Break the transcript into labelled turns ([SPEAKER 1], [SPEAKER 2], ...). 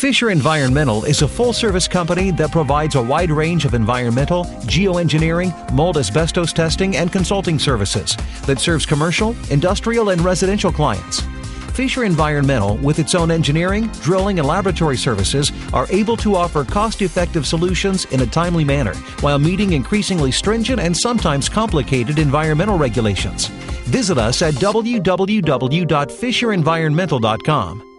[SPEAKER 1] Fisher Environmental is a full service company that provides a wide range of environmental, geoengineering, mold asbestos testing, and consulting services that serves commercial, industrial, and residential clients. Fisher Environmental, with its own engineering, drilling, and laboratory services, are able to offer cost effective solutions in a timely manner while meeting increasingly stringent and sometimes complicated environmental regulations. Visit us at www.fisherenvironmental.com